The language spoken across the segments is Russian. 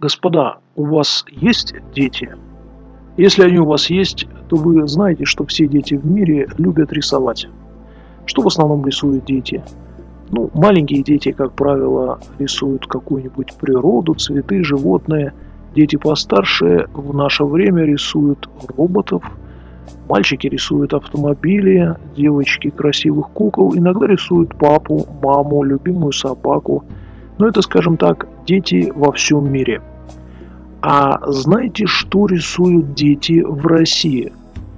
Господа, у вас есть дети? Если они у вас есть, то вы знаете, что все дети в мире любят рисовать. Что в основном рисуют дети? Ну, маленькие дети, как правило, рисуют какую-нибудь природу, цветы, животные. Дети постарше в наше время рисуют роботов. Мальчики рисуют автомобили, девочки красивых кукол, иногда рисуют папу, маму, любимую собаку. Но это, скажем так, дети во всем мире. А знаете, что рисуют дети в России?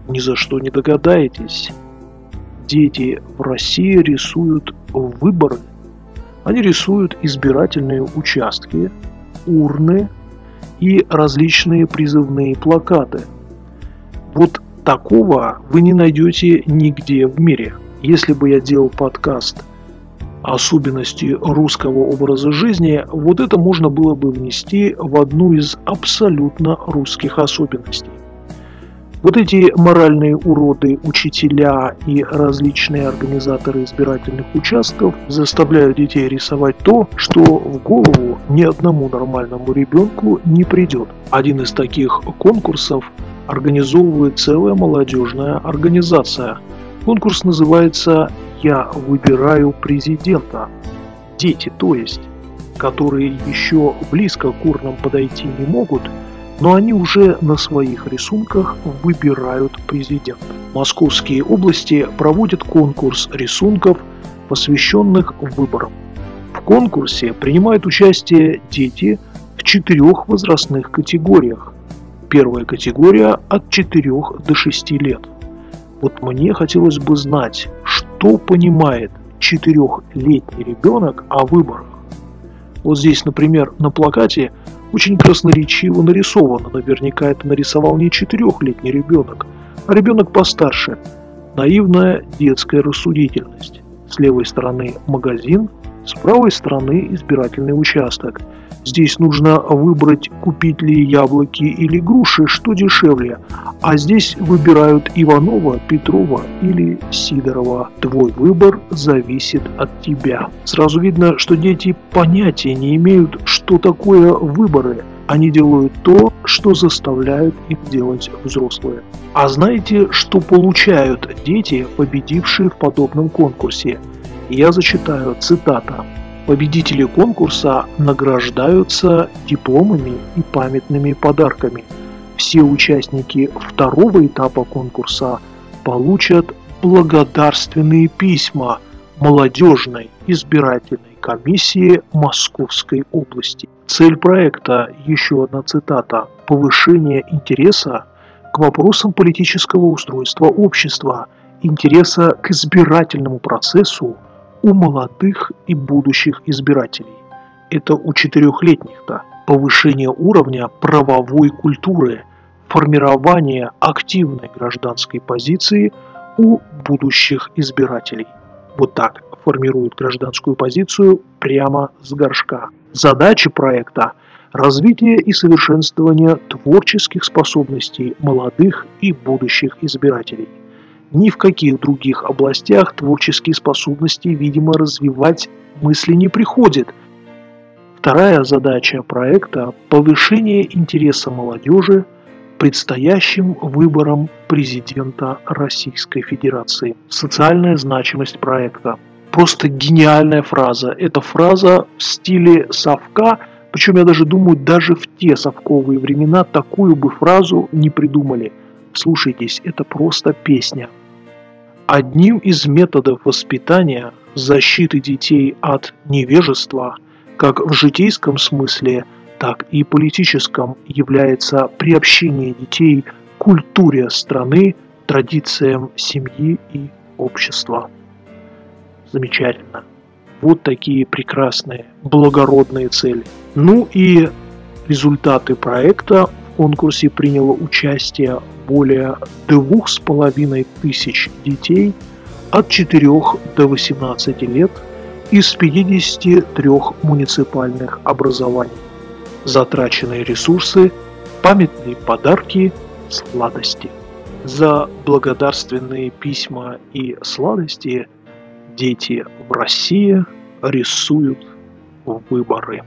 Ни за что не догадаетесь. Дети в России рисуют выборы. Они рисуют избирательные участки, урны и различные призывные плакаты. Вот такого вы не найдете нигде в мире. Если бы я делал подкаст особенности русского образа жизни, вот это можно было бы внести в одну из абсолютно русских особенностей. Вот эти моральные уроды, учителя и различные организаторы избирательных участков заставляют детей рисовать то, что в голову ни одному нормальному ребенку не придет. Один из таких конкурсов организовывает целая молодежная организация. Конкурс называется «Я выбираю президента». Дети, то есть, которые еще близко к урнам подойти не могут – но они уже на своих рисунках выбирают президента. Московские области проводят конкурс рисунков, посвященных выборам. В конкурсе принимают участие дети в четырех возрастных категориях. Первая категория от 4 до 6 лет. Вот мне хотелось бы знать, что понимает четырехлетний ребенок о выборах. Вот здесь, например, на плакате очень красноречиво нарисовано. Наверняка это нарисовал не четырехлетний ребенок, а ребенок постарше. Наивная детская рассудительность. С левой стороны магазин, с правой стороны избирательный участок – Здесь нужно выбрать, купить ли яблоки или груши, что дешевле. А здесь выбирают Иванова, Петрова или Сидорова. Твой выбор зависит от тебя. Сразу видно, что дети понятия не имеют, что такое выборы. Они делают то, что заставляют их делать взрослые. А знаете, что получают дети, победившие в подобном конкурсе? Я зачитаю цитата. Победители конкурса награждаются дипломами и памятными подарками. Все участники второго этапа конкурса получат благодарственные письма молодежной избирательной комиссии Московской области. Цель проекта, еще одна цитата, повышение интереса к вопросам политического устройства общества, интереса к избирательному процессу – у молодых и будущих избирателей. Это у четырехлетних-то повышение уровня правовой культуры, формирование активной гражданской позиции у будущих избирателей. Вот так формируют гражданскую позицию прямо с горшка. Задача проекта – развитие и совершенствование творческих способностей молодых и будущих избирателей. Ни в каких других областях творческие способности, видимо, развивать мысли не приходит. Вторая задача проекта – повышение интереса молодежи предстоящим выборам президента Российской Федерации. Социальная значимость проекта. Просто гениальная фраза. Эта фраза в стиле совка, причем я даже думаю, даже в те совковые времена такую бы фразу не придумали. Слушайтесь, это просто песня. Одним из методов воспитания защиты детей от невежества, как в житейском смысле, так и политическом, является приобщение детей к культуре страны, традициям семьи и общества. Замечательно. Вот такие прекрасные, благородные цели. Ну и результаты проекта в конкурсе приняло участие более двух с половиной тысяч детей от 4 до 18 лет из 53 муниципальных образований. Затраченные ресурсы, памятные подарки, сладости. За благодарственные письма и сладости дети в России рисуют выборы.